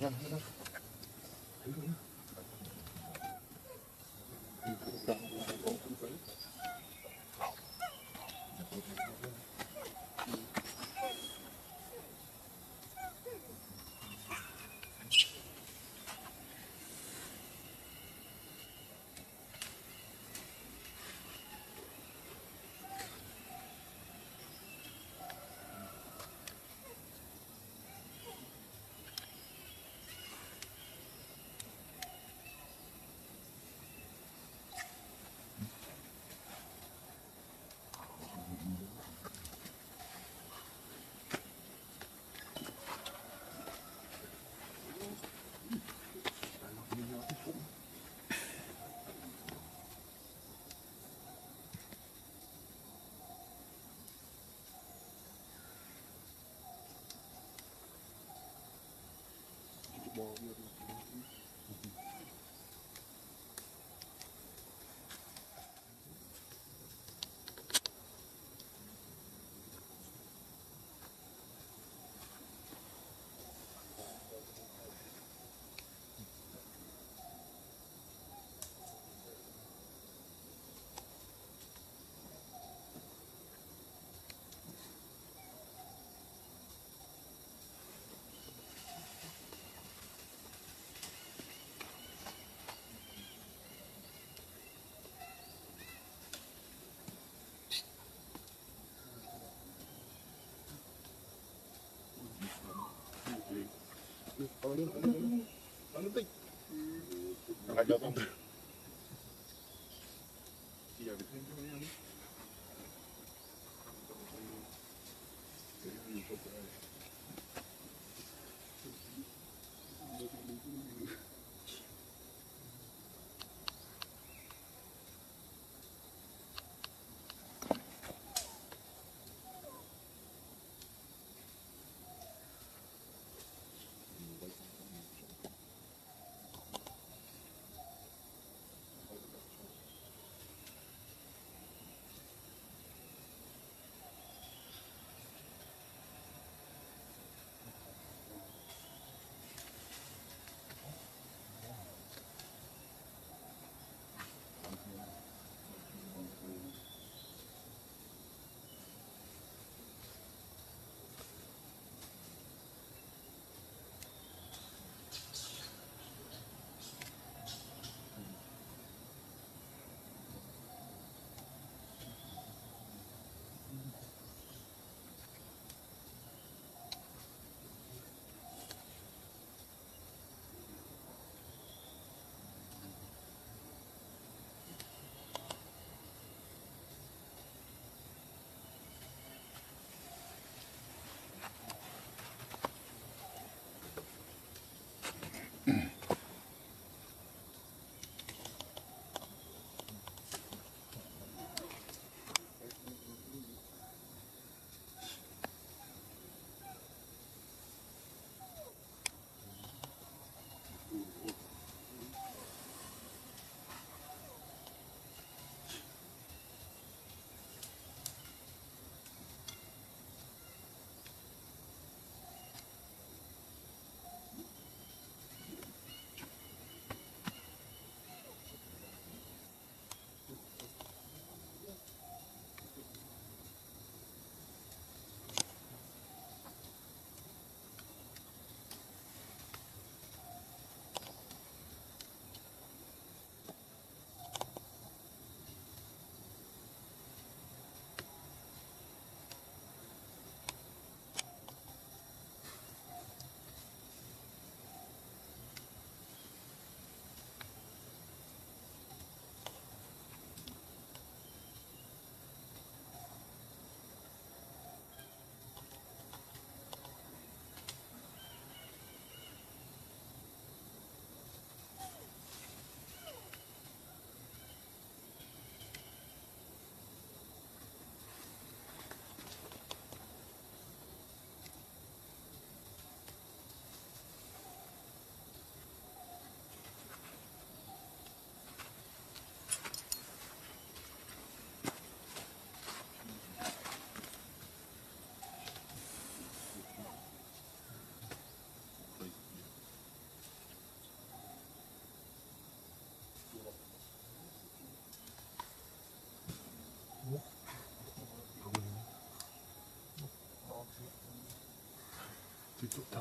Yan, 뭐 Ano to? Nakagawa ko. Tito, tá.